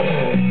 Oh.